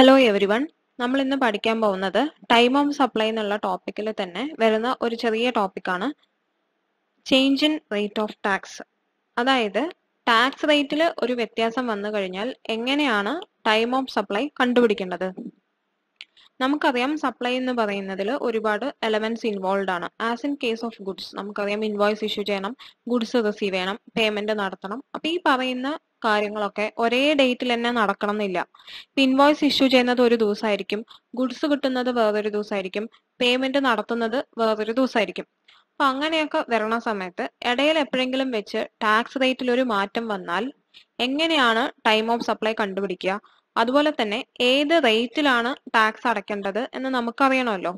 Hello every one നമ്മൾ ഇന്ന് പഠിക്കാൻ പോകുന്നത് ടൈം ഓഫ് സപ്ലൈ എന്നുള്ള ടോപ്പിക്കിൽ തന്നെ വരുന്ന ഒരു ചെറിയ ടോപ്പിക്കാണ് change in rate of tax അതായത് ടാക്സ് റേറ്റിൽ ഒരു വ്യത്യാസം വന്നു കഴിഞ്ഞാൽ എങ്ങനെയാണ് ടൈം ഓഫ് സപ്ലൈ കണ്ടുപിടിക്കേണ്ടത്? നമുക്കറിയാം സപ്ലൈ എന്ന് പറയുന്നതിൽ ഒരുപാട് എലമെന്റ്സ് ഇൻവോൾവ് ആണ്. As in case of goods നമുക്കറിയാം ഇൻവോയ്സ് ഇഷ്യൂ ചെയ്യണം ഗുഡ്സ് റിസീവ് ചെയ്യണം പേയ്മെന്റ് നടത്തണം. അപ്പൊ ഈ പറയുന്ന കാര്യങ്ങളൊക്കെ ഒരേ ഡേറ്റിൽ തന്നെ നടക്കണം എന്നില്ല. ഇൻവോയ്സ് ഇഷ്യൂ ചെയ്യുന്നത് ഒരു ദിവസമായിരിക്കും ഗുഡ്സ് കിട്ടുന്നത് വേറൊരു ദിവസമായിരിക്കും പേയ്മെന്റ് നടത്തുന്നത് വേറൊരു ദിവസമായിരിക്കും അപ്പൊ അങ്ങനെയൊക്കെ വരണ സമയത്ത് ഇടയിൽ എപ്പോഴെങ്കിലും വെച്ച് ടാക്സ് റേറ്റിൽ ഒരു മാറ്റം വന്നാൽ എങ്ങനെയാണ് ടൈം ഓഫ് സപ്ലൈ കണ്ടുപിടിക്കുക? അതുപോലെ തന്നെ ഏത് റേറ്റിലാണ് ടാക്സ് അടയ്ക്കേണ്ടത് എന്ന് നമുക്കറിയണമല്ലോ.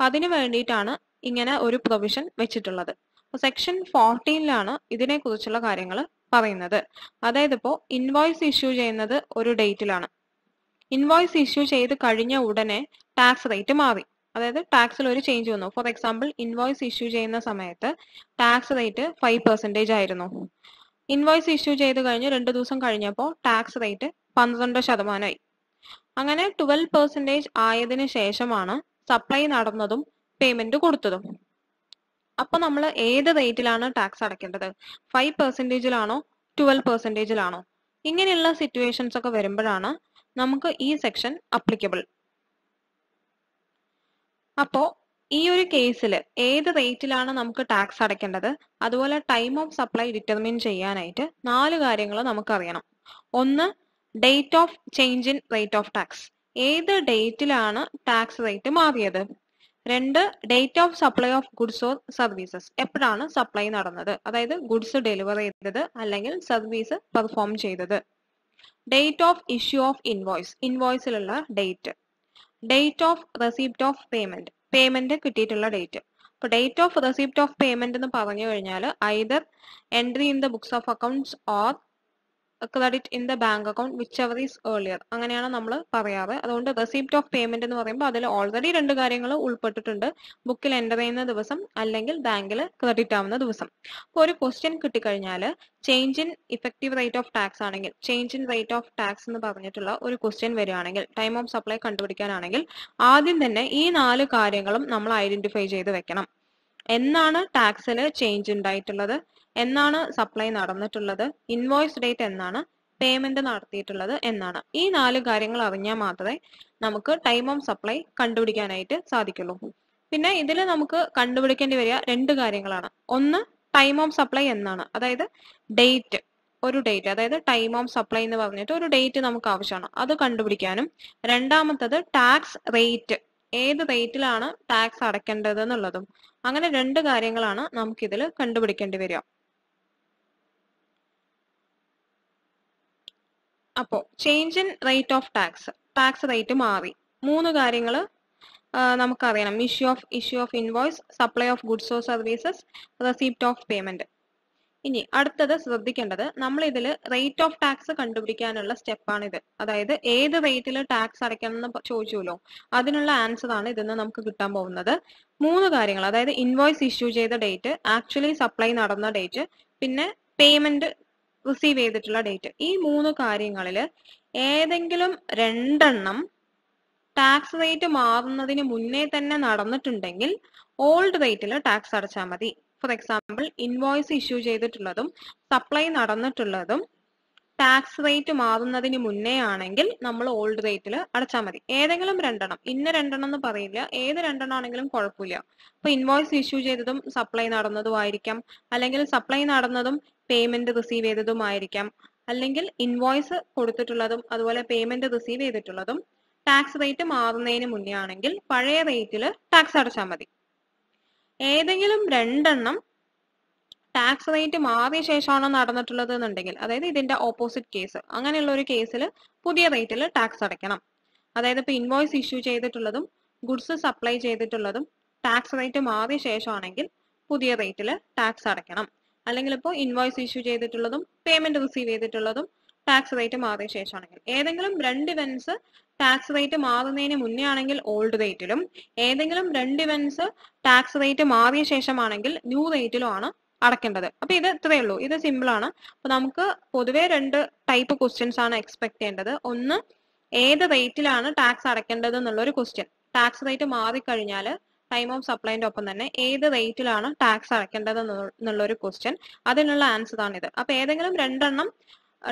അതിനു വേണ്ടിയിട്ടാണ് ഇങ്ങനെ ഒരു പ്രൊവിഷൻ വെച്ചിട്ടുള്ളത്. സെക്ഷൻ ഫോർട്ടീനിലാണ് ഇതിനെ കുറിച്ചുള്ള കാര്യങ്ങൾ പറയുന്നത്. അതായത് ഇപ്പോ ഇൻവോയ്സ് ഇഷ്യൂ ചെയ്യുന്നത് ഒരു ഡേറ്റിലാണ് ഇൻവോയ്സ് ഇഷ്യൂ ചെയ്ത് കഴിഞ്ഞ ഉടനെ ടാക്സ് റേറ്റ് മാറി. അതായത് ടാക്സിൽ ഒരു ചേഞ്ച് വന്നു. ഫോർ എക്സാമ്പിൾ ഇൻവോയ്സ് ഇഷ്യൂ ചെയ്യുന്ന സമയത്ത് ടാക്സ് റേറ്റ് ഫൈവ് പെർസെന്റേജ് ആയിരുന്നു. ഇൻവോയ്സ് ഇഷ്യൂ ചെയ്ത് കഴിഞ്ഞ് രണ്ട് ദിവസം കഴിഞ്ഞപ്പോൾ ടാക്സ് റേറ്റ് പന്ത്രണ്ട് ശതമാനമായി. അങ്ങനെ ട്വൽവ് പെർസെന്റേജ് ആയതിനു ശേഷമാണ് സപ്ലൈ നടന്നതും പേയ്മെന്റ് കൊടുത്തതും. അപ്പൊ നമ്മൾ ഏത് റേറ്റിലാണ് ടാക്സ് അടയ്ക്കേണ്ടത്? ഫൈവ് പെർസെന്റേജിലാണോ ട്വൽവ് പെർസെന്റേജിലാണോ ഇങ്ങനെയുള്ള സിറ്റുവേഷൻസ് ഒക്കെ വരുമ്പോഴാണ് നമുക്ക് ഈ സെക്ഷൻ അപ്ലിക്കബിൾ അപ്പോ ഈ ഒരു കേസിൽ ഏത് റേറ്റിലാണ് നമുക്ക് ടാക്സ് അടയ്ക്കേണ്ടത്? അതുപോലെ ടൈം ഓഫ് സപ്ലൈ ഡിറ്റർമിൻ ചെയ്യാനായിട്ട് നാല് കാര്യങ്ങൾ നമുക്കറിയണം. ഒന്ന് date of change in rate of tax ഏത് ഡേറ്റിലാണ് ടാക്സ് റേറ്റ് മാറിയത്? രണ്ട് date of supply of goods or services എപ്പോഴാണ് സപ്ലൈ നടന്നത്? അതായത് ഗുഡ്സ് ഡെലിവർ ചെയ്തത് അല്ലെങ്കിൽ സർവീസ് പെർഫോം ചെയ്തത്. Date of issue of invoice ഇൻവോയ്സിലുള്ള date date of receipt of payment payment കിട്ടിയിട്ടുള്ള ഡേറ്റ് അപ്പൊ date of receipt of payment എന്ന് പറഞ്ഞു കഴിഞ്ഞാൽ either entry in the books of accounts or credit in the bank account whichever is earlier അങ്ങനെയാണ് നമ്മൾ പറയാറ്. അതുകൊണ്ട് receipt of payment എന്ന് പറയുമ്പോൾ അതിൽ ഓൾറെഡി രണ്ട് കാര്യങ്ങൾ ഉൾപ്പെട്ടിട്ടുണ്ട്. ബുക്കിൽ എന്റർ ചെയ്യുന്ന ദിവസം അല്ലെങ്കിൽ ബാങ്കിൽ ക്രെഡിറ്റ് ആവുന്ന ദിവസം. അപ്പോൾ ഒരു ക്വസ്റ്റ്യൻ കിട്ടിക്കഴിഞ്ഞാൽ change in effective rate of tax ആണെങ്കിൽ change in rate of tax എന്ന് പറഞ്ഞിട്ടുള്ള ഒരു ക്വസ്റ്റ്യൻ വരികയാണെങ്കിൽ ടൈം ഓഫ് സപ്ലൈ കണ്ടുപിടിക്കാനാണെങ്കിൽ ആദ്യം തന്നെ ഈ നാല് കാര്യങ്ങളും നമ്മൾ ഐഡന്റിഫൈ ചെയ്ത് വെക്കണം. എന്നാണ് ടാക്സിൽ ചേഞ്ച് ഉണ്ടായിട്ടുള്ളത്? എന്നാണ് സപ്ലൈ നടന്നിട്ടുള്ളത്. ഇൻവോയ്സ് ഡേറ്റ് എന്നാണ് പേയ്മെന്റ് നടത്തിയിട്ടുള്ളത് എന്നാണ്. ഈ നാല് കാര്യങ്ങൾ അറിഞ്ഞാൽ മാത്രമേ നമുക്ക് ടൈം ഓഫ് സപ്ലൈ കണ്ടുപിടിക്കാനായിട്ട് സാധിക്കുള്ളൂ. പിന്നെ ഇതിൽ നമുക്ക് കണ്ടുപിടിക്കേണ്ടി വരിക രണ്ട് കാര്യങ്ങളാണ്. ഒന്ന് ടൈം ഓഫ് സപ്ലൈ എന്നാണ്. അതായത് ഡേറ്റ് ഒരു ഡേറ്റ് അതായത് ടൈം ഓഫ് സപ്ലൈ എന്ന് പറഞ്ഞിട്ട് ഒരു ഡേറ്റ് നമുക്ക് ആവശ്യമാണ്. അത് കണ്ടുപിടിക്കാനും. രണ്ടാമത്തത് ടാക്സ് റേറ്റ് ഏത് റേറ്റിലാണ് ടാക്സ് അടയ്ക്കേണ്ടത് എന്നുള്ളതും. അങ്ങനെ രണ്ട് കാര്യങ്ങളാണ് നമുക്കിതിൽ കണ്ടുപിടിക്കേണ്ടി വരിക. അപ്പോൾ change in rate of tax tax rate മാറി. മൂന്ന് കാര്യങ്ങൾ നമുക്കറിയണം. Issue of issue of invoice supply of goods or services receipt of payment ഇനി അടുത്തത് ശ്രദ്ധിക്കേണ്ടത് നമ്മൾ ഇതിൽ റേറ്റ് ഓഫ് ടാക്സ് കണ്ടുപിടിക്കാനുള്ള സ്റ്റെപ്പാണിത്. അതായത് ഏത് റേറ്റിൽ ടാക്സ് അടയ്ക്കണം എന്ന് ചോദിച്ചുല്ലോ അതിനുള്ള ആൻസർ ആണ് ഇതിന്ന് നമുക്ക് കിട്ടാൻ പോകുന്നത്. മൂന്ന് കാര്യങ്ങൾ അതായത് ഇൻവോയ്സ് ഇഷ്യൂ ചെയ്ത ഡേറ്റ് ആക്ച്വലി സപ്ലൈ നടന്ന ഡേറ്റ് പിന്നെ പേയ്മെന്റ് റിസീവ് ചെയ്തിട്ടുള്ള ഡേറ്റ് ഈ മൂന്ന് കാര്യങ്ങളിൽ ഏതെങ്കിലും രണ്ടെണ്ണം ടാക്സ് റേറ്റ് മാറുന്നതിന് മുന്നേ തന്നെ നടന്നിട്ടുണ്ടെങ്കിൽ ഓൾഡ് റേറ്റിൽ ടാക്സ് അടച്ചാൽ മതി. ഫോർ എക്സാമ്പിൾ ഇൻവോയ്സ് ഇഷ്യൂ ചെയ്തിട്ടുള്ളതും സപ്ലൈ നടന്നിട്ടുള്ളതും ടാക്സ് റേറ്റ് മാറുന്നതിന് മുന്നേ ആണെങ്കിൽ നമ്മൾ ഓൾഡ് റേറ്റിൽ അടച്ചാൽ മതി. ഏതെങ്കിലും രണ്ടെണ്ണം ഇന്ന രണ്ടെണ്ണം എന്ന് പറയില്ല. ഏത് രണ്ടെണ്ണം ആണെങ്കിലും കുഴപ്പമില്ല. അപ്പൊ ഇൻവോയ്സ് ഇഷ്യൂ ചെയ്തതും സപ്ലൈ നടന്നതും ആയിരിക്കാം. അല്ലെങ്കിൽ സപ്ലൈ നടന്നതും പേയ്മെന്റ് റിസീവ് ചെയ്തതും ആയിരിക്കാം അല്ലെങ്കിൽ ഇൻവോയ്സ് കൊടുത്തിട്ടുള്ളതും അതുപോലെ പേയ്മെന്റ് റിസീവ് ചെയ്തിട്ടുള്ളതും ടാക്സ് റേറ്റ് മാറുന്നതിന് മുന്നേ ആണെങ്കിൽ പഴയ റേറ്റിൽ ടാക്സ് അടച്ചാൽ മതി. ഏതെങ്കിലും രണ്ടെണ്ണം ടാക്സ് റേറ്റ് മാറിയ ശേഷമാണോ നടന്നിട്ടുള്ളത് എന്നുണ്ടെങ്കിൽ അതായത് ഇതിന്റെ ഓപ്പോസിറ്റ് കേസ് അങ്ങനെയുള്ള ഒരു കേസിൽ പുതിയ റേറ്റിൽ ടാക്സ് അടയ്ക്കണം. അതായത് ഇപ്പൊ ഇൻവോയ്സ് ഇഷ്യൂ ചെയ്തിട്ടുള്ളതും ഗുഡ്സ് സപ്ലൈ ചെയ്തിട്ടുള്ളതും ടാക്സ് റേറ്റ് മാറിയ ശേഷമാണെങ്കിൽ പുതിയ റേറ്റിൽ ടാക്സ് അടയ്ക്കണം. അല്ലെങ്കിൽ ഇപ്പോൾ ഇൻവോയ്സ് ഇഷ്യൂ ചെയ്തിട്ടുള്ളതും പേയ്മെന്റ് റിസീവ് ചെയ്തിട്ടുള്ളതും ടാക്സ് റേറ്റ് മാറിയ ശേഷമാണെങ്കിൽ ഏതെങ്കിലും രണ്ട് ഇവന്റ്സ് ടാക്സ് റേറ്റ് മാറുന്നതിന് മുന്നേ ആണെങ്കിൽ ഓൾഡ് റേറ്റിലും ഏതെങ്കിലും രണ്ട് ഇവന്റ്സ് ടാക്സ് റേറ്റ് മാറിയ ശേഷമാണെങ്കിൽ ന്യൂ റേറ്റിലും ആണ് അടക്കേണ്ടത്. അപ്പൊ ഇത് ഇത്രയേ ഉള്ളൂ. ഇത് സിമ്പിൾ ആണ്. അപ്പൊ നമുക്ക് പൊതുവേ രണ്ട് ടൈപ്പ് ക്വസ്റ്റ്യൻസ് ആണ് എക്സ്പെക്ട് ചെയ്യേണ്ടത്. ഒന്ന് ഏത് റേറ്റിലാണ് ടാക്സ് അടക്കേണ്ടത് എന്നുള്ള ഒരു ക്വസ്റ്റ്യൻ ടാക്സ് റേറ്റ് മാറിക്കഴിഞ്ഞാൽ ടൈം ഓഫ് സപ്ലൈന്റെ ഒപ്പം തന്നെ ഏത് റേറ്റിലാണ് ടാക്സ് അടയ്ക്കേണ്ടത് എന്നുള്ളൊരു ക്വസ്റ്റ്യൻ അതിനുള്ള ആൻസർ ആണിത് അപ്പൊ ഏതെങ്കിലും രണ്ടെണ്ണം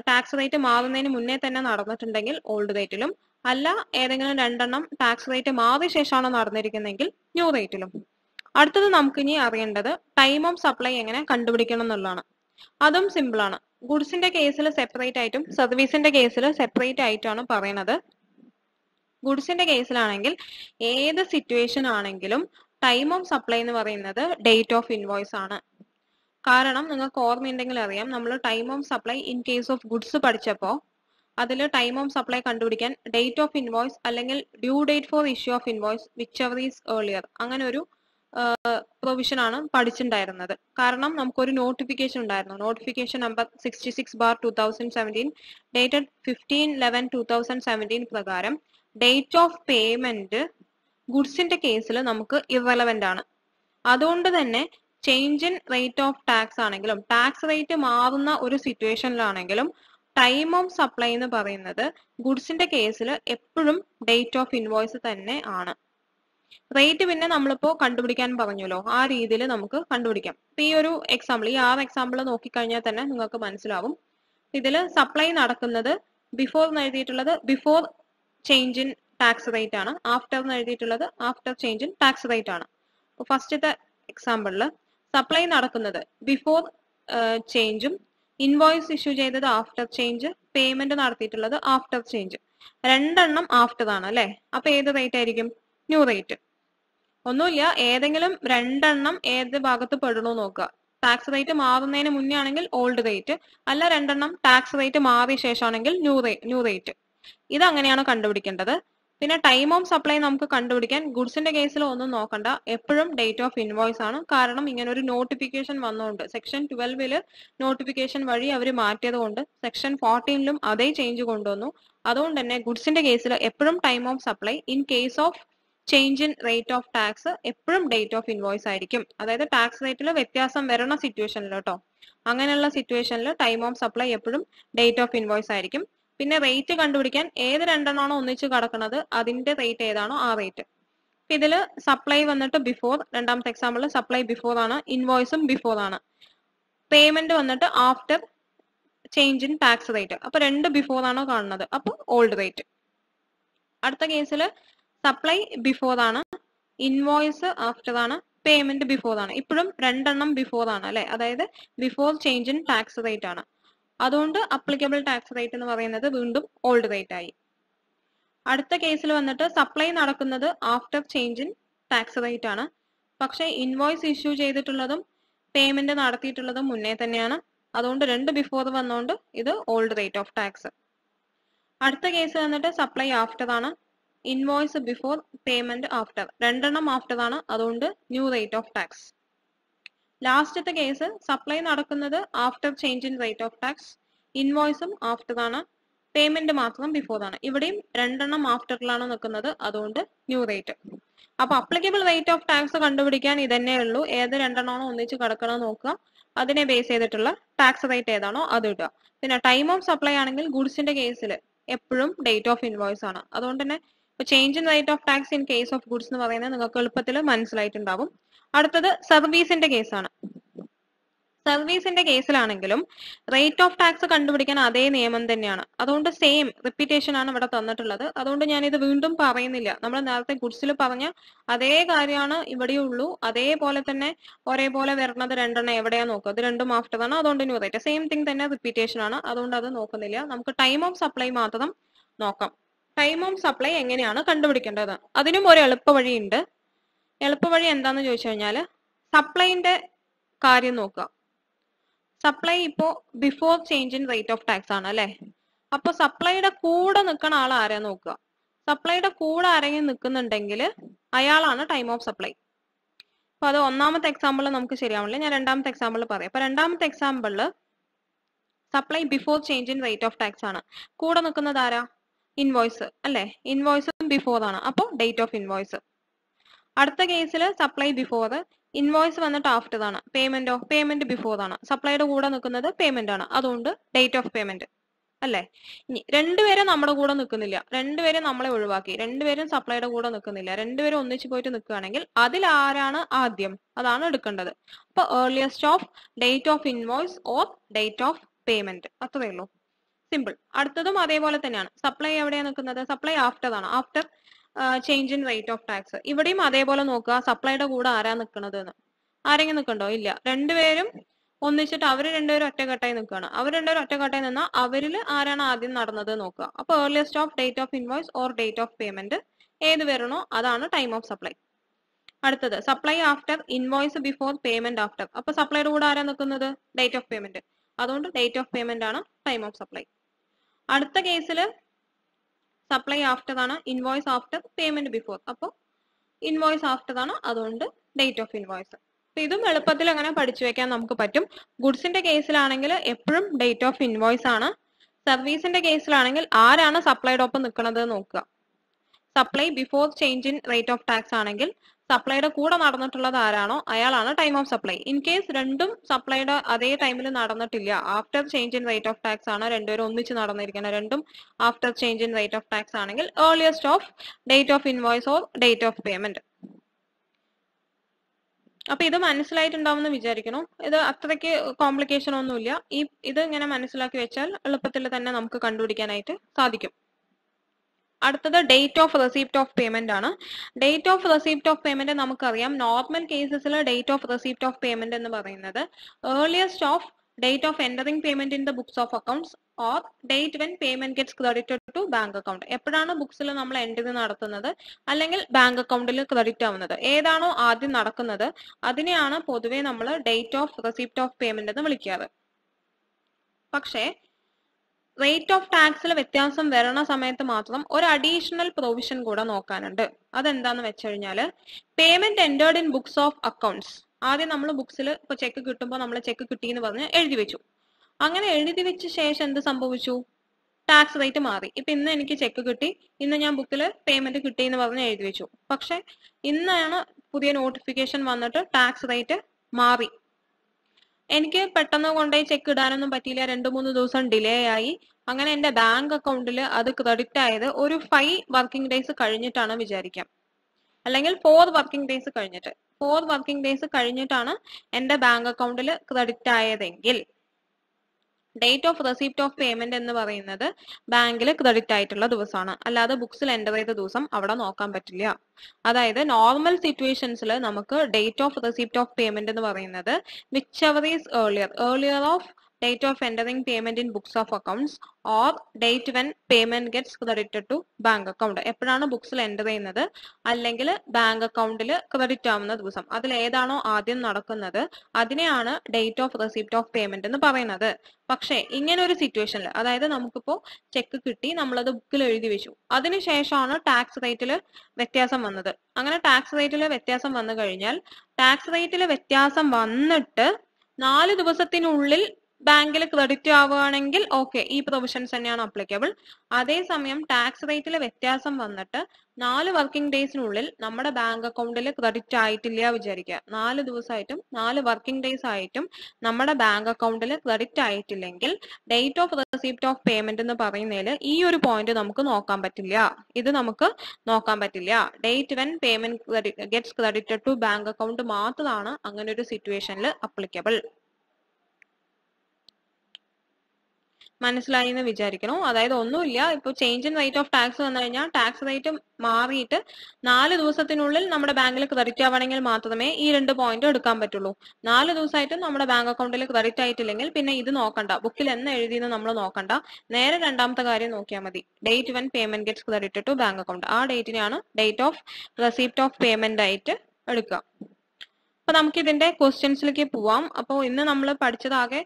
ടാക്സ് റേറ്റ് മാറുന്നതിന് മുന്നേ തന്നെ നടന്നിട്ടുണ്ടെങ്കിൽ ഓൾഡ് റേറ്റിലും അല്ല ഏതെങ്കിലും രണ്ടെണ്ണം ടാക്സ് റേറ്റ് മാറിയ ശേഷമാണ് നടന്നിരിക്കുന്നതെങ്കിൽ ന്യൂ റേറ്റിലും അടുത്തത് നമുക്ക് ഇനി അറിയേണ്ടത് ടൈം ഓഫ് സപ്ലൈ എങ്ങനെ കണ്ടുപിടിക്കണം എന്നുള്ളതാണ്. അതും സിമ്പിൾ ആണ്. ഗുഡ്സിന്റെ കേസിൽ സെപ്പറേറ്റ് ആയിട്ടും സർവീസിന്റെ കേസിൽ സെപ്പറേറ്റ് ആയിട്ടാണ് പറയുന്നത്. ഗുഡ്സിന്റെ കേസിലാണെങ്കിൽ ഏത് സിറ്റുവേഷൻ ആണെങ്കിലും ടൈം ഓഫ് സപ്ലൈ എന്ന് പറയുന്നത് ഡേറ്റ് ഓഫ് ഇൻവോയ്സ് ആണ്. കാരണം നിങ്ങൾക്ക് ഓർമ്മയുണ്ടെങ്കിൽ അറിയാം നമ്മൾ time of supply in case of goods പഠിച്ചപ്പോൾ അതിൽ ടൈം ഓഫ് സപ്ലൈ കണ്ടുപിടിക്കാൻ ഡേറ്റ് ഓഫ് ഇൻവോയ്സ് അല്ലെങ്കിൽ due date for issue of invoice whichever is earlier അങ്ങനെ ഒരു പ്രൊവിഷൻ ആണ് പഠിച്ചിട്ടുണ്ടായിരുന്നത് കാരണം നമുക്കൊരു നോട്ടിഫിക്കേഷൻ ഉണ്ടായിരുന്നു. Notification number sixty six bar two thousand seventeen dated fifteen eleven two thousand seventeen പ്രകാരം ഡേറ്റ് ഓഫ് പേയ്മെന്റ് ഗുഡ്സിന്റെ കേസിൽ നമുക്ക് ഇറലവെന്റ് ആണ്. അതുകൊണ്ട് തന്നെ change in rate of tax ആണെങ്കിലും ടാക്സ് റേറ്റ് മാറുന്ന ഒരു സിറ്റുവേഷനിലാണെങ്കിലും ടൈം ഓഫ് സപ്ലൈ എന്ന് പറയുന്നത് ഗുഡ്സിന്റെ കേസിൽ എപ്പോഴും ഡേറ്റ് ഓഫ് ഇൻവോയ്സ് തന്നെ ആണ്. റേറ്റ് പിന്നെ നമ്മളിപ്പോ കണ്ടുപിടിക്കാൻ പറഞ്ഞല്ലോ ആ രീതിയിൽ നമുക്ക് കണ്ടുപിടിക്കാം. ഈ ഒരു എക്സാമ്പിൾ ഈ ആറ് എക്സാമ്പിൾ നോക്കിക്കഴിഞ്ഞാൽ തന്നെ നിങ്ങൾക്ക് മനസ്സിലാവും. ഇതിൽ സപ്ലൈ നടക്കുന്നത് ബിഫോർ എന്ന് എഴുതിയിട്ടുള്ളത് before change in tax rate ആണ്. ആഫ്റ്റർ എന്ന് എഴുതിയിട്ടുള്ളത് after change in tax rate ആണ്. ഫസ്റ്റത്തെ എക്സാമ്പിളിൽ സപ്ലൈ നടക്കുന്നത് ബിഫോർ ചേഞ്ചും ഇൻവോയ്സ് ഇഷ്യൂ ചെയ്തത് ആഫ്റ്റർ ചേഞ്ച് പേയ്മെന്റ് നടത്തിയിട്ടുള്ളത് ആഫ്റ്റർ ചേഞ്ച് രണ്ടെണ്ണം ആഫ്റ്റർ ആണ് അല്ലെ? അപ്പൊ ഏത് റേറ്റ് ആയിരിക്കും? ന്യൂ റേറ്റ് ഒന്നുമില്ല ഏതെങ്കിലും രണ്ടെണ്ണം ഏത് ഭാഗത്ത് പെടണോ നോക്കുക. ടാക്സ് റേറ്റ് മാറുന്നതിന് മുന്നേ ആണെങ്കിൽ ഓൾഡ് റേറ്റ് അല്ല രണ്ടെണ്ണം ടാക്സ് റേറ്റ് മാറിയ ശേഷമാണെങ്കിൽ ന്യൂ റേറ്റ് ന്യൂ റേറ്റ് ഇത് അങ്ങനെയാണ് കണ്ടുപിടിക്കേണ്ടത്. പിന്നെ ടൈം ഓഫ് സപ്ലൈ നമുക്ക് കണ്ടുപിടിക്കാൻ ഗുഡ്സിന്റെ കേസിൽ ഒന്നും നോക്കണ്ട. എപ്പോഴും ഡേറ്റ് ഓഫ് ഇൻവോയ്സ് ആണ്. കാരണം ഇങ്ങനെ ഒരു നോട്ടിഫിക്കേഷൻ വന്നുകൊണ്ട് സെക്ഷൻ ട്വൽവിൽ നോട്ടിഫിക്കേഷൻ വഴി അവർ മാറ്റിയത് കൊണ്ട് സെക്ഷൻ ഫോർട്ടീനിലും അതേ ചേഞ്ച് കൊണ്ടുവന്നു. അതുകൊണ്ട് തന്നെ ഗുഡ്സിന്റെ കേസിൽ എപ്പോഴും time of supply in case of change in rate of tax എപ്പോഴും ഡേറ്റ് ഓഫ് ഇൻവോയ്സ് ആയിരിക്കും. അതായത് ടാക്സ് റേറ്റിൽ വ്യത്യാസം വരണ സിറ്റുവേഷനിൽ കേട്ടോ. അങ്ങനെയുള്ള സിറ്റുവേഷനിൽ ടൈം ഓഫ് സപ്ലൈ എപ്പോഴും ഡേറ്റ് ഓഫ് ഇൻവോയ്സ് ആയിരിക്കും. പിന്നെ റേറ്റ് കണ്ടുപിടിക്കാൻ ഏത് രണ്ടെണ്ണമാണോ ഒന്നിച്ച് കിടക്കുന്നത് അതിന്റെ റേറ്റ് ഏതാണോ ആ റേറ്റ് ഇതിൽ സപ്ലൈ വന്നിട്ട് ബിഫോർ രണ്ടാമത്തെ എക്സാമ്പിൾ സപ്ലൈ ബിഫോർ ആണ് ഇൻവോയ്സും ബിഫോർ ആണ്. പേയ്മെന്റ് വന്നിട്ട് after change in tax rate അപ്പൊ രണ്ട് ബിഫോർ ആണോ കാണുന്നത്. അപ്പൊ ഓൾഡ് റേറ്റ് അടുത്ത കേസിൽ സപ്ലൈ ബിഫോർ ആണ് ഇൻവോയ്സ് ആഫ്റ്റർ ആണ് പേയ്മെന്റ് ബിഫോർ ആണ്. ഇപ്പോഴും രണ്ടെണ്ണം ബിഫോർ ആണ് അല്ലെ? അതായത് before change in tax rate ആണ്. അതുകൊണ്ട് അപ്ലിക്കബിൾ ടാക്സ് റേറ്റ് എന്ന് പറയുന്നത് വീണ്ടും ഓൾഡ് റേറ്റ് ആയി. അടുത്ത കേസിൽ വന്നിട്ട് സപ്ലൈ നടക്കുന്നത് after change in tax rate ആണ്. പക്ഷേ ഇൻവോയ്സ് ഇഷ്യൂ ചെയ്തിട്ടുള്ളതും പേയ്മെന്റ് നടത്തിയിട്ടുള്ളതും മുന്നേ തന്നെയാണ്. അതുകൊണ്ട് രണ്ട് ബിഫോർ വന്നുകൊണ്ട് ഇത് ഓൾഡ് റേറ്റ് ഓഫ് ടാക്സ് അടുത്ത കേസ് വന്നിട്ട് സപ്ലൈ ആഫ്റ്റർ ആണ്. ഇൻവോയ്സ് ബിഫോർ പേയ്മെന്റ് ആഫ്റ്റർ രണ്ടെണ്ണം ആഫ്റ്റർ ആണ്. അതുകൊണ്ട് ന്യൂ റേറ്റ് ഓഫ് ടാക്സ് ലാസ്റ്റത്തെ കേസ് സപ്ലൈ നടക്കുന്നത് after change in rate of tax ഇൻവോയ്സും after ആണ് പേയ്മെന്റ് മാത്രം ബിഫോർ ആണ് ഇവിടെയും രണ്ടെണ്ണം ആഫ്റ്ററിലാണ് നിൽക്കുന്നത് അതുകൊണ്ട് ന്യൂ റേറ്റ് അപ്പൊ അപ്ലിക്കബിൾ റേറ്റ് ഓഫ് ടാക്സ് കണ്ടുപിടിക്കാൻ ഇതന്നെ ഉള്ളൂ. ഏത് രണ്ടെണ്ണമാണോ ഒന്നിച്ച് കിടക്കണോ നോക്കുക. അതിനെ ബേസ് ചെയ്തിട്ടുള്ള ടാക്സ് റേറ്റ് ഏതാണോ അത് ഇടുക. പിന്നെ ടൈം ഓഫ് സപ്ലൈ ആണെങ്കിൽ ഗുഡ്സിന്റെ കേസിൽ എപ്പോഴും ഡേറ്റ് ഓഫ് ഇൻവോയ്സ് ആണ്. അതുകൊണ്ട് തന്നെ change in rate of tax in case of goods എന്ന് പറയുന്നത് നിങ്ങൾക്ക് എളുപ്പത്തിൽ മനസ്സിലായിട്ടുണ്ടാവും. അടുത്തത് സർവീസിന്റെ കേസാണ്. സർവീസിന്റെ കേസിലാണെങ്കിലും റേറ്റ് ഓഫ് ടാക്സ് കണ്ടുപിടിക്കാൻ അതേ നിയമം തന്നെയാണ്. അതുകൊണ്ട് സെയിം റിപ്പീറ്റേഷൻ ആണ് ഇവിടെ തന്നിട്ടുള്ളത്. അതുകൊണ്ട് ഞാൻ ഇത് വീണ്ടും പറയുന്നില്ല. നമ്മൾ നേരത്തെ ഗുഡ്സിൽ പറഞ്ഞ അതേ കാര്യമാണ് ഇവിടെയും ഉള്ളൂ. അതേപോലെ തന്നെ ഒരേപോലെ വരണത് രണ്ടെണ്ണം എവിടെയാ നോക്കുക? ഇത് രണ്ടും ആഫ്റ്റർ ആണ്. അതുകൊണ്ട് ന്യൂ റേറ്റ് സെയിം തിങ് തന്നെ റിപ്പീറ്റേഷൻ ആണ്. അതുകൊണ്ട് അത് നോക്കുന്നില്ല. നമുക്ക് ടൈം ഓഫ് സപ്ലൈ മാത്രം നോക്കാം. ടൈം ഓഫ് സപ്ലൈ എങ്ങനെയാണ് കണ്ടുപിടിക്കേണ്ടത്? അതിനും ഒരു എളുപ്പവഴിയുണ്ട്. എളുപ്പവഴി എളുപ്പ വഴി എന്താന്ന് ചോദിച്ചു കഴിഞ്ഞാൽ സപ്ലൈന്റെ കാര്യം നോക്കുക. സപ്ലൈ ഇപ്പോൾ before change in rate of tax ആണ് അല്ലേ? അപ്പോൾ സപ്ലൈയുടെ കൂടെ നിൽക്കണ ആൾ ആരാ നോക്കുക? സപ്ലൈയുടെ കൂടെ ആരെങ്കിലും നിൽക്കുന്നുണ്ടെങ്കിൽ അയാളാണ് ടൈം ഓഫ് സപ്ലൈ അപ്പോൾ അത് ഒന്നാമത്തെ എക്സാമ്പിൾ നമുക്ക് ശരിയാവില്ല ഞാൻ രണ്ടാമത്തെ എക്സാമ്പിൾ പറയാം. അപ്പോൾ രണ്ടാമത്തെ എക്സാമ്പിളിൽ supply before change in rate of tax ആണ്. കൂടെ നിൽക്കുന്നത് ആരാ? ഇൻവോയ്സ് അല്ലെ? ഇൻവോയ്സും ബിഫോർ ആണ് അപ്പോൾ ഡേറ്റ് ഓഫ് ഇൻവോയ്സ് അടുത്ത കേസിൽ സപ്ലൈ ബിഫോർ ഇൻവോയ്സ് വന്നിട്ട് ആഫ്റ്റർ ആണ് പേയ്മെന്റോ പേയ്മെന്റ് ബിഫോർ ആണ് സപ്ലൈയുടെ കൂടെ നിൽക്കുന്നത് പേയ്മെന്റ് ആണ്. അതുകൊണ്ട് ഡേറ്റ് ഓഫ് പേയ്മെന്റ് അല്ലേ? രണ്ടുപേരും നമ്മുടെ കൂടെ നിൽക്കുന്നില്ല രണ്ടുപേരും നമ്മളെ ഒഴിവാക്കി. രണ്ടുപേരും സപ്ലൈയുടെ കൂടെ നിൽക്കുന്നില്ല രണ്ടുപേരും ഒന്നിച്ച് പോയിട്ട് നിൽക്കുകയാണെങ്കിൽ അതിൽ ആരാണ് ആദ്യം? അതാണ് എടുക്കേണ്ടത്. അപ്പൊ earliest of date of invoice or date of payment അത്രയേ ഉള്ളൂ. സിമ്പിൾ അടുത്തതും അതേപോലെ തന്നെയാണ്. സപ്ലൈ എവിടെയാണ് നിൽക്കുന്നത്? സപ്ലൈ ആഫ്റ്റർ ആണ് after change in rate of tax ഇവിടെയും അതേപോലെ നോക്കുക. സപ്ലൈയുടെ കൂടെ ആരാ നിൽക്കുന്നത് എന്ന്. ആരെങ്കിലും നിൽക്കണ്ടോ? ഇല്ല. രണ്ടുപേരും ഒന്നിച്ചിട്ട് അവർ രണ്ടുപേരും ഒറ്റക്കെട്ടായി നിൽക്കുകയാണ്. അവർ രണ്ടുപേരും ഒറ്റക്കെട്ടായി നിന്നാൽ അവരിൽ ആരാണ് ആദ്യം നടന്നത് നോക്കുക. അപ്പൊ earliest of date of invoice or date of payment ഏത് വരണോ അതാണ് ടൈം ഓഫ് സപ്ലൈ അടുത്തത് supply after invoice before payment after അപ്പൊ സപ്ലൈയുടെ കൂടെ ആരാ നിൽക്കുന്നത്? ഡേറ്റ് ഓഫ് പേയ്മെന്റ് അതുകൊണ്ട് ഡേറ്റ് ഓഫ് പേയ്മെന്റ് ആണ് ടൈം ഓഫ് സപ്ലൈ അടുത്ത കേസിൽ സപ്ലൈ ആഫ്റ്റർ ആണ് ഇൻവോയ്സ് ആഫ്റ്റർ പേയ്മെന്റ് ബിഫോർ അപ്പോൾ ഇൻവോയ്സ് ആഫ്റ്റർ ആണ് അതുകൊണ്ട് ഡേറ്റ് ഓഫ് ഇൻവോയ്സ് അപ്പൊ ഇതും എളുപ്പത്തിൽ അങ്ങനെ പഠിച്ചു വെക്കാൻ നമുക്ക് പറ്റും. ഗുഡ്സിന്റെ കേസിലാണെങ്കിൽ എപ്പോഴും ഡേറ്റ് ഓഫ് ഇൻവോയ്സ് ആണ്. സർവീസിന്റെ കേസിലാണെങ്കിൽ ആരാണ് സപ്ലൈഡ് ഒപ്പം നിൽക്കുന്നത് നോക്കുക. Supply before change in rate of tax ആണെങ്കിൽ സപ്ലൈയുടെ കൂടെ നടന്നിട്ടുള്ളത് ആരാണോ അയാളാണ് time of supply in case രണ്ടും സപ്ലൈയുടെ അതേ ടൈമിൽ നടന്നിട്ടില്ല. After change in rate of tax ആണ് രണ്ടുപേരും ഒന്നിച്ച് നടന്നിരിക്കുന്നത്. രണ്ടും after change in rate of tax ആണെങ്കിൽ earliest of date of invoice or date of payment അപ്പൊ ഇത് മനസ്സിലായിട്ടുണ്ടാവുമെന്ന് വിചാരിക്കണം ഇത് അത്രയ്ക്ക് കോംപ്ലിക്കേഷൻ ഒന്നുമില്ല. ഈ ഇത് ഇങ്ങനെ മനസ്സിലാക്കി വെച്ചാൽ എളുപ്പത്തിൽ തന്നെ നമുക്ക് കണ്ടുപിടിക്കാനായിട്ട് സാധിക്കും. അടുത്തത് date of receipt of payment ആണ്. Date of receipt of payment നമുക്കറിയാം. Normal കേസസിൽ date of receipt of payment എന്ന് പറയുന്നത് earliest of date of entering payment in the books of accounts or date when payment gets credited to bank account എപ്പോഴാണ് ബുക്സിൽ നമ്മൾ entry നടത്തുന്നത് അല്ലെങ്കിൽ bank അക്കൗണ്ടിൽ credit ആവുന്നത്. ഏതാണോ ആദ്യം നടക്കുന്നത് അതിനെയാണ് പൊതുവെ നമ്മൾ date of receipt of payment എന്ന് വിളിക്കാറ്. പക്ഷേ റേറ്റ് ഓഫ് ടാക്സിൽ വ്യത്യാസം വരണ സമയത്ത് മാത്രം ഒരു അഡീഷണൽ പ്രൊവിഷൻ കൂടെ നോക്കാനുണ്ട്. അതെന്താന്ന് വെച്ച് കഴിഞ്ഞാൽ payment entered in books of accounts ആദ്യം നമ്മൾ ബുക്സിൽ ഇപ്പൊ ചെക്ക് കിട്ടുമ്പോൾ നമ്മൾ ചെക്ക് കിട്ടി എന്ന് പറഞ്ഞ് എഴുതി വെച്ചു. അങ്ങനെ എഴുതി വെച്ച ശേഷം എന്ത് സംഭവിച്ചു? ടാക്സ് റേറ്റ് മാറി. ഇപ്പൊ ഇന്ന് എനിക്ക് ചെക്ക് കിട്ടി. ഇന്ന് ഞാൻ ബുക്കിൽ പേയ്മെന്റ് കിട്ടി എന്ന് പറഞ്ഞ് എഴുതി വെച്ചു. പക്ഷെ ഇന്നാണ് പുതിയ നോട്ടിഫിക്കേഷൻ വന്നിട്ട് ടാക്സ് റേറ്റ് മാറി. എനിക്ക് പെട്ടെന്ന് കൊണ്ടുപോയി ചെക്ക് ഇടാനൊന്നും പറ്റിയില്ല. രണ്ട് മൂന്ന് ദിവസം ഡിലേ ആയി. അങ്ങനെ എന്റെ ബാങ്ക് അക്കൗണ്ടിൽ അത് ക്രെഡിറ്റ് ആയത് ഒരു ഫൈവ് വർക്കിംഗ് ഡേയ്സ് കഴിഞ്ഞിട്ടാണ് വിചാരിക്കാം. അല്ലെങ്കിൽ ഫോർ വർക്കിംഗ് ഡേയ്സ് കഴിഞ്ഞിട്ട്. ഫോർ വർക്കിംഗ് ഡേയ്സ് കഴിഞ്ഞിട്ടാണ് എന്റെ ബാങ്ക് അക്കൗണ്ടിൽ credit ആയതെങ്കിൽ date of receipt of payment എന്ന് പറയുന്നത് ബാങ്കിൽ ക്രെഡിറ്റ് ആയിട്ടുള്ള ദിവസമാണ്. അല്ലാതെ ബുക്സിൽ എന്റർ ചെയ്ത ദിവസം അവിടെ നോക്കാൻ പറ്റില്ല. അതായത് നോർമൽ സിറ്റുവേഷൻസിൽ നമുക്ക് date of receipt of payment എന്ന് പറയുന്നത് whichever is earlier earlier of date of entering payment in books of accounts or date when payment gets credited to bank account എപ്പോഴാണ് ബുക്സിൽ എന്റർ ചെയ്യുന്നത്? അല്ലെങ്കിൽ ബാങ്ക് അക്കൗണ്ടിൽ ക്രെഡിറ്റ് ആവുന്ന ദിവസം. അതിൽ ഏതാണോ ആദ്യം നടക്കുന്നത്? അതിനെയാണ് date of receipt of payment എന്ന് പറയുന്നത്. പക്ഷേ ഇങ്ങനെ ഒരു സിറ്റുവേഷനിൽ അതായത് നമുക്കിപ്പോൾ ചെക്ക് കിട്ടി നമ്മളത് ബുക്കിൽ എഴുതി വെച്ചു. അതിനുശേഷമാണ് ടാക്സ് റേറ്റിൽ വ്യത്യാസം വന്നത്. അങ്ങനെ ടാക്സ് റേറ്റിൽ വ്യത്യാസം വന്നു കഴിഞ്ഞാൽ ടാക്സ് റേറ്റിൽ വ്യത്യാസം വന്നിട്ട് നാല് ദിവസത്തിനുള്ളിൽ ബാങ്കിൽ ക്രെഡിറ്റ് ആവുകയാണെങ്കിൽ ഓക്കെ ഈ പ്രൊവിഷൻസ് തന്നെയാണ് അപ്ലിക്കബിൾ അതേസമയം ടാക്സ് റേറ്റിൽ വ്യത്യാസം വന്നിട്ട് നാല് വർക്കിംഗ് ഡേയ്സിനുള്ളിൽ നമ്മുടെ ബാങ്ക് അക്കൗണ്ടിൽ ക്രെഡിറ്റ് ആയിട്ടില്ല വിചാരിക്കുക. നാല് ദിവസമായിട്ടും നാല് വർക്കിംഗ് ഡേയ്സ് ആയിട്ടും നമ്മുടെ ബാങ്ക് അക്കൗണ്ടിൽ credit ആയിട്ടില്ലെങ്കിൽ date of receipt of payment എന്ന് പറയുന്നതിൽ ഈ ഒരു പോയിന്റ് നമുക്ക് നോക്കാൻ പറ്റില്ല. ഇത് നമുക്ക് നോക്കാൻ പറ്റില്ല. Date when payment gets credited to bank account മാത്രമാണ് അങ്ങനെ ഒരു സിറ്റുവേഷനിൽ അപ്ലിക്കബിൾ മനസ്സിലായി എന്ന് വിചാരിക്കണോ. അതായത് ഒന്നുമില്ല. ഇപ്പൊ change in rate of tax വന്നു കഴിഞ്ഞാൽ ടാക്സ് റേറ്റ് മാറിയിട്ട് നാല് ദിവസത്തിനുള്ളിൽ നമ്മുടെ ബാങ്കിൽ ക്രെഡിറ്റ് ആവണമെങ്കിൽ മാത്രമേ ഈ രണ്ട് പോയിന്റ് എടുക്കാൻ പറ്റുള്ളൂ. നാല് ദിവസമായിട്ടും നമ്മുടെ ബാങ്ക് അക്കൗണ്ടിൽ ക്രെഡിറ്റ് ആയിട്ടില്ലെങ്കിൽ പിന്നെ ഇത് നോക്കണ്ട. ബുക്കിൽ എന്ന് എഴുതിയെന്ന് നമ്മൾ നോക്കണ്ട. നേരെ രണ്ടാമത്തെ കാര്യം നോക്കിയാൽ മതി. Date when payment gets credit to bank account ആ ഡേറ്റിനെയാണ് date of receipt of payment ആയിട്ട് എടുക്കുക. അപ്പൊ നമുക്ക് ഇതിന്റെ ക്വസ്റ്റ്യൻസിലേക്ക് പോവാം. അപ്പോൾ ഇന്ന് നമ്മൾ പഠിച്ചതാകെ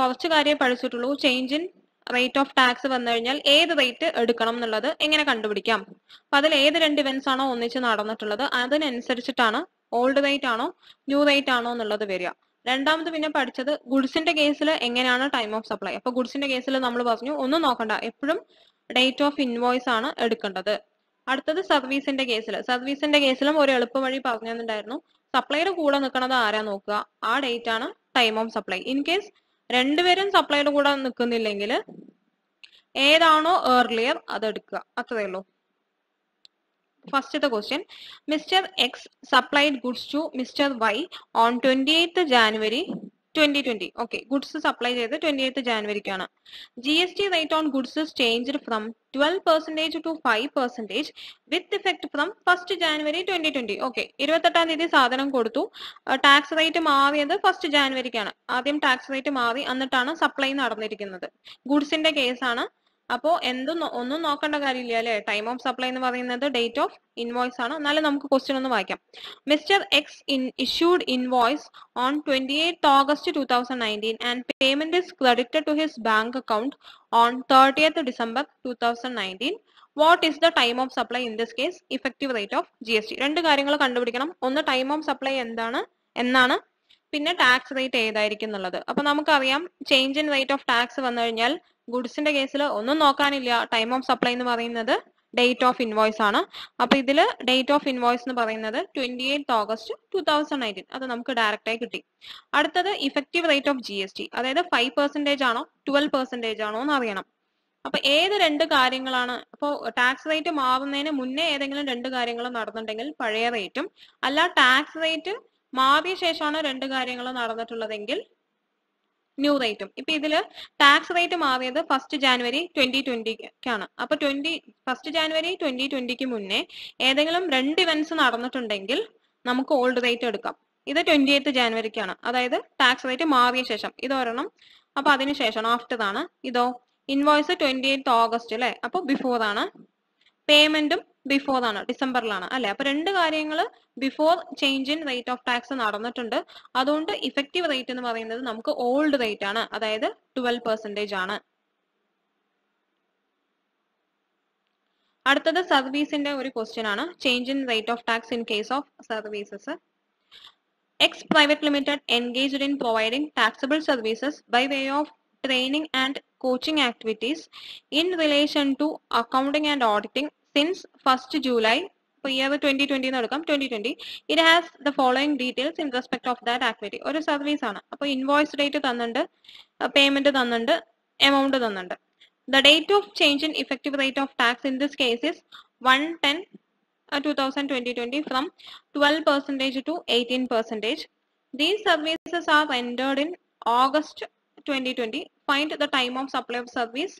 കുറച്ച് കാര്യമേ പഠിച്ചിട്ടുള്ളൂ. Change in rate of tax വന്നു കഴിഞ്ഞാൽ ഏത് റേറ്റ് എടുക്കണം എന്നുള്ളത് എങ്ങനെ കണ്ടുപിടിക്കാം? അപ്പൊ അതിൽ ഏത് രണ്ട് ഇവന്റ്സ് ആണോ ഒന്നിച്ച് നടന്നിട്ടുള്ളത് അതിനനുസരിച്ചിട്ടാണ് ഓൾഡ് റേറ്റ് ആണോ ന്യൂ റേറ്റ് ആണോ എന്നുള്ളത് വരിക. രണ്ടാമത് പിന്നെ പഠിച്ചത് ഗുഡ്സിന്റെ കേസിൽ എങ്ങനെയാണ് ടൈം ഓഫ് സപ്ലൈ അപ്പൊ ഗുഡ്സിന്റെ കേസിൽ നമ്മൾ പറഞ്ഞു ഒന്നും നോക്കണ്ട എപ്പോഴും ഡേറ്റ് ഓഫ് ഇൻവോയ്സ് ആണ് എടുക്കേണ്ടത്. അടുത്തത് സർവീസിന്റെ കേസിൽ സർവീസിന്റെ കേസിലും ഒരു എളുപ്പ വഴി പറഞ്ഞു തന്നിട്ടുണ്ടായിരുന്നു സപ്ലൈയുടെ കൂടെ നിൽക്കുന്നത് ആരാ നോക്കുക? ആ ഡേറ്റ് ആണ് time of supply in case രണ്ടുപേരും സപ്ലൈയുടെ കൂടെ നിൽക്കുന്നില്ലെങ്കിൽ ഏതാണോ ഏർലിയർ അത് എടുക്കുക. അത്രയേ ഉള്ളൂ. ഫസ്റ്റത്തെ question Mister X supplied goods to Mister Y on twenty eighth January twenty twenty okay goods supply ചെയ്ത് twenty eighth ജാനുവരിക്കാണ് G S T rate on goods change from twelve percentage to five percentage with effect from first January twenty twenty okay ഇരുപത്തെട്ടാം തീയതി സാധനം കൊടുത്തു. Tax rate മാറിയത് first ജാനുവരിക്കാണ് ആദ്യം tax rate മാറി എന്നിട്ടാണ് സപ്ലൈ നടന്നിരിക്കുന്നത്. ഗുഡ്സിന്റെ കേസാണ് അപ്പോ എന്തും ഒന്നും നോക്കേണ്ട കാര്യമില്ല അല്ലെ? ടൈം ഓഫ് സപ്ലൈ എന്ന് പറയുന്നത് ഡേറ്റ് ഓഫ് ഇൻവോയ്സ് ആണ്. എന്നാലും നമുക്ക് ക്വസ്റ്റ്യൻ ഒന്ന് വായിക്കാം. Mister X issued invoice on twenty eight August two thousand nineteen and payment is credited to his bank account on thirtieth December two thousand nineteen what is the time of supply in this case effective rate of G S T രണ്ട് കാര്യങ്ങൾ കണ്ടുപിടിക്കണം. ഒന്ന് time of supply എന്താണ്? എന്നാണ്. പിന്നെ tax rate ഏതായിരിക്കും എന്നുള്ളത്. അപ്പൊ നമുക്കറിയാം change in rate of tax വന്നു കഴിഞ്ഞാൽ ഗുഡ്സിന്റെ കേസിൽ ഒന്നും നോക്കാനില്ല. ടൈം ഓഫ് സപ്ലൈ എന്ന് പറയുന്നത് ഡേറ്റ് ഓഫ് ഇൻവോയ്സ് ആണ്. അപ്പൊ ഇതിൽ ഡേറ്റ് ഓഫ് ഇൻവോയ്സ് എന്ന് പറയുന്നത് twenty eight August two thousand nineteen അത് നമുക്ക് ഡയറക്റ്റ് ആയി കിട്ടി. അടുത്തത് effective rate of G S T അതായത് ഫൈവ് പെർസെന്റേജ് ആണോ ട്വൽവ് പെർസെന്റേജ് ആണോ എന്ന് അറിയണം. അപ്പൊ ഏത് രണ്ട് കാര്യങ്ങളാണ്? ഇപ്പോൾ ടാക്സ് റേറ്റ് മാറുന്നതിന് മുന്നേ ഏതെങ്കിലും രണ്ട് കാര്യങ്ങൾ നടന്നിട്ടുണ്ടെങ്കിൽ പഴയ റേറ്റും അല്ല ടാക്സ് റേറ്റ് മാറിയ ശേഷമാണ് രണ്ട് കാര്യങ്ങൾ നടന്നിട്ടുള്ളതെങ്കിൽ ന്യൂ റേറ്റും ഇപ്പൊ ഇതിൽ ടാക്സ് റേറ്റ് മാറിയത് ഫസ്റ്റ് ജാനുവരി ട്വന്റി ട്വന്റിക്കാണ് അപ്പൊ ട്വന്റി ഫസ്റ്റ് ജാനുവരി ട്വന്റി ട്വന്റിക്ക് മുന്നേ ഏതെങ്കിലും രണ്ട് ഇവന്റ്സ് നടന്നിട്ടുണ്ടെങ്കിൽ നമുക്ക് ഓൾഡ് റേറ്റ് എടുക്കാം. ഇത് ട്വന്റി എയ്ത്ത് ജാനുവരിക്കാണ് അതായത് ടാക്സ് റേറ്റ് മാറിയ ശേഷം. ഇത് ഒരെണ്ണം. അപ്പൊ അതിനുശേഷം ആഫ്റ്റർ ആണ് ഇതോ ഇൻവോയ്സ് ട്വന്റി എയ്ത്ത് ഓഗസ്റ്റ് അല്ലെ അപ്പൊ ബിഫോർ ആണ് പേയ്മെന്റും ബിഫോർ ആണ് ഡിസംബറിലാണ് അല്ലെ? അപ്പൊ രണ്ട് കാര്യങ്ങൾ before change in rate of tax നടന്നിട്ടുണ്ട്. അതുകൊണ്ട് ഇഫക്റ്റീവ് റേറ്റ് എന്ന് പറയുന്നത് നമുക്ക് ഓൾഡ് റേറ്റ് ആണ് അതായത് ട്വൽവ് പെർസെന്റേജ് ആണ്. അടുത്തത് സർവീസിന്റെ ഒരു ക്വസ്റ്റ്യൻ ആണ് change in rate of tax in case of services. X private limited engaged in providing taxable services by way of training and coaching activities in relation to accounting and auditing since first July ഇപ്പൊ year twenty twenty എന്ന് എടുക്കാം. Twenty twenty it has the following details in respect of that activity ഒരു service ആണ്. അപ്പൊ invoice date തന്നിട്ടുണ്ട് payment തന്നിട്ടുണ്ട് amount തന്നിട്ടുണ്ട്. The date of change in effective rate of tax in this case is one ten two thousand twenty twenty from twelve percentage to eighteen percentage these services are rendered in August 2020 find the time of supply of service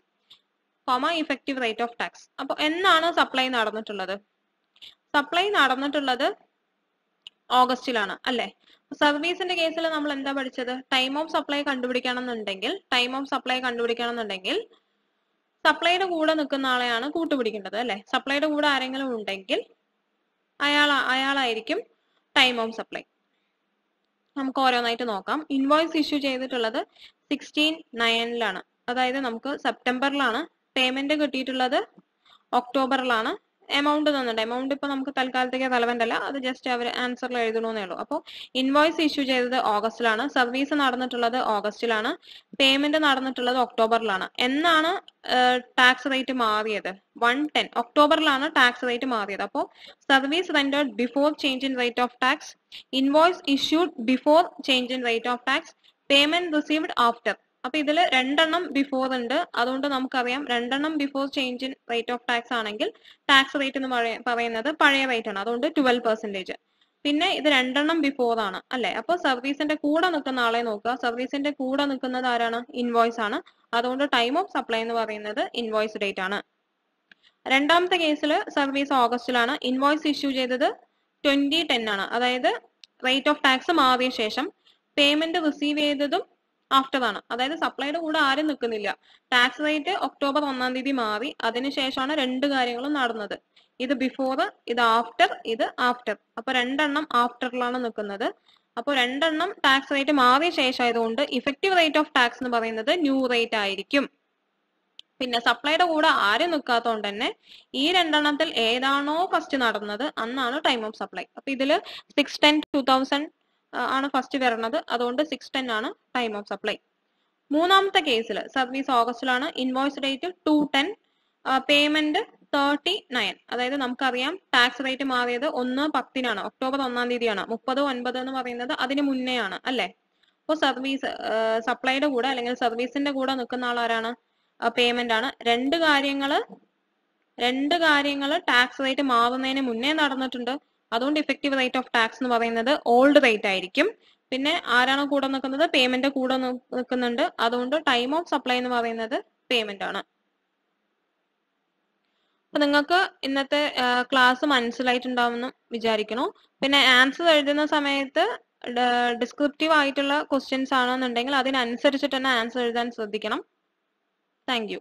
comma effective rate of tax അപ്പൊ എന്നാണ് supply നടന്നിട്ടുള്ളത്? Supply നടന്നിട്ടുള്ളത് ഓഗസ്റ്റിലാണ് അല്ലെ? സർവീസിന്റെ കേസിൽ നമ്മൾ എന്താ പഠിച്ചത്? Time of supply കണ്ടുപിടിക്കണമെന്നുണ്ടെങ്കിൽ ടൈം ഓഫ് സപ്ലൈ കണ്ടുപിടിക്കണമെന്നുണ്ടെങ്കിൽ സപ്ലൈയുടെ കൂടെ നിൽക്കുന്ന ആളെയാണ് കൂട്ടുപിടിക്കേണ്ടത് അല്ലെ? സപ്ലൈയുടെ കൂടെ ആരെങ്കിലും ഉണ്ടെങ്കിൽ അയാൾ അയാളായിരിക്കും ടൈം ഓഫ് സപ്ലൈ നമുക്ക് ഓരോന്നായിട്ട് നോക്കാം. ഇൻവോയ്സ് ഇഷ്യൂ ചെയ്തിട്ടുള്ളത് സിക്സ്റ്റീൻ നയനിലാണ് അതായത് നമുക്ക് സെപ്റ്റംബറിലാണ് പേയ്മെന്റ് കിട്ടിയിട്ടുള്ളത് ഒക്ടോബറിലാണ്. എമൗണ്ട് തന്നിട്ടുണ്ട് എമൗണ്ട് ഇപ്പൊ നമുക്ക് തൽക്കാലത്തേക്ക് റെലവെന്റ് അല്ല. അത് ജസ്റ്റ് അവർ ആൻസറിൽ എഴുതണമെന്നേ ഉള്ളൂ. അപ്പോൾ ഇൻവോയ്സ് ഇഷ്യൂ ചെയ്തത് ഓഗസ്റ്റിലാണ്. സർവീസ് നടന്നിട്ടുള്ളത് ഓഗസ്റ്റിലാണ്. പേയ്മെന്റ് നടന്നിട്ടുള്ളത് ഒക്ടോബറിലാണ്. എന്നാണ് ടാക്സ് റേറ്റ് മാറിയത്? വൺ ടെൻ ഒക്ടോബറിലാണ് ടാക്സ് റേറ്റ് മാറിയത്. അപ്പോൾ service rendered before change in rate of tax invoice issued before change in rate of tax payment received after അപ്പൊ ഇതിൽ രണ്ടെണ്ണം ബിഫോർ ഉണ്ട്. അതുകൊണ്ട് നമുക്കറിയാം രണ്ടെണ്ണം before change in rate of tax ആണെങ്കിൽ ടാക്സ് റേറ്റ് എന്ന് പറയുന്നത് പഴയ റേറ്റ് ആണ്. അതുകൊണ്ട് ട്വൽവ് പെർസെന്റേജ് പിന്നെ ഇത് രണ്ടെണ്ണം ബിഫോർ ആണ് അല്ലെ? അപ്പൊ സർവീസിന്റെ കൂടെ നിൽക്കുന്ന ആളെ നോക്കുക. സർവീസിന്റെ കൂടെ നിൽക്കുന്നത് ആരാണ്? ഇൻവോയ്സ് ആണ്. അതുകൊണ്ട് ടൈം ഓഫ് സപ്ലൈ എന്ന് പറയുന്നത് ഇൻവോയ്സ് ഡേറ്റ് ആണ്. രണ്ടാമത്തെ കേസിൽ സർവീസ് ഓഗസ്റ്റിലാണ്. ഇൻവോയ്സ് ഇഷ്യൂ ചെയ്തത് ട്വന്റി ടെൻ ആണ്. അതായത് റേറ്റ് ഓഫ് ടാക്സ് മാറിയ ശേഷം പേയ്മെന്റ് റിസീവ് ചെയ്തതും ആഫ്റ്റർ ആണ്. അതായത് സപ്ലൈയുടെ കൂടെ ആരും നിൽക്കുന്നില്ല. ടാക്സ് റേറ്റ് ഒക്ടോബർ ഒന്നാം തീയതി മാറി. അതിനുശേഷമാണ് രണ്ട് കാര്യങ്ങളും നടന്നത്. ഇത് ബിഫോർ ഇത് ആഫ്റ്റർ ഇത് ആഫ്റ്റർ അപ്പൊ രണ്ടെണ്ണം ആഫ്റ്ററിലാണ് നിൽക്കുന്നത്. അപ്പോൾ രണ്ടെണ്ണം ടാക്സ് റേറ്റ് മാറിയ ശേഷം ആയതുകൊണ്ട് ഇഫക്റ്റീവ് റേറ്റ് ഓഫ് ടാക്സ് എന്ന് പറയുന്നത് ന്യൂ റേറ്റ് ആയിരിക്കും. പിന്നെ സപ്ലൈയുടെ കൂടെ ആരും നിൽക്കാത്തതുകൊണ്ട് തന്നെ ഈ രണ്ടെണ്ണത്തിൽ ഏതാണോ ഫസ്റ്റ് നടന്നത് അന്നാണ് ടൈം ഓഫ് സപ്ലൈ അപ്പൊ ഇതിൽ സിക്സ് ടെൻ ടൂ തൗസൻഡ് ആണ് ഫസ്റ്റ് വരണത് അതുകൊണ്ട് സിക്സ് ടെൻ ആണ് ടൈം ഓഫ് സപ്ലൈ മൂന്നാമത്തെ കേസിൽ service ഓഗസ്റ്റിലാണ് invoice date two ten payment thirty nine അതായത് നമുക്കറിയാം ടാക്സ് റേറ്റ് മാറിയത് ഒന്ന് പത്തിനാണ്. ഒക്ടോബർ ഒന്നാം തീയതിയാണ്. മുപ്പത് ഒൻപത് എന്ന് പറയുന്നത് അതിന് മുന്നേ ആണ് അല്ലെ അപ്പോൾ സർവീസ് സപ്ലൈയുടെ കൂടെ അല്ലെങ്കിൽ സർവീസിന്റെ കൂടെ നിൽക്കുന്ന ആൾ ആരാണ്? പേയ്മെന്റ് ആണ്. രണ്ട് കാര്യങ്ങൾ രണ്ട് കാര്യങ്ങൾ ടാക്സ് റേറ്റ് മാറുന്നതിന് മുന്നേ നടന്നിട്ടുണ്ട്. അതുകൊണ്ട് ഇഫക്റ്റീവ് റേറ്റ് ഓഫ് ടാക്സ് എന്ന് പറയുന്നത് ഓൾഡ് റേറ്റ് ആയിരിക്കും. പിന്നെ ആരാണ് കൂടെ നിൽക്കുന്നത്? പേയ്മെന്റ് കൂടെ നിൽക്കുന്നുണ്ട്. അതുകൊണ്ട് ടൈം ഓഫ് സപ്ലൈ എന്ന് പറയുന്നത് പേയ്മെന്റ് ആണ്. അപ്പൊ നിങ്ങൾക്ക് ഇന്നത്തെ ക്ലാസ് മനസ്സിലായിട്ടുണ്ടാവുമെന്ന് വിചാരിക്കുന്നു. പിന്നെ ആൻസർ എഴുതുന്ന സമയത്ത് ഡിസ്ക്രിപ്റ്റീവ് ആയിട്ടുള്ള ക്വസ്റ്റ്യൻസ് ആണെന്നുണ്ടെങ്കിൽ അതിനനുസരിച്ചിട്ട് തന്നെ ആൻസർ എഴുതാൻ ശ്രദ്ധിക്കണം. താങ്ക്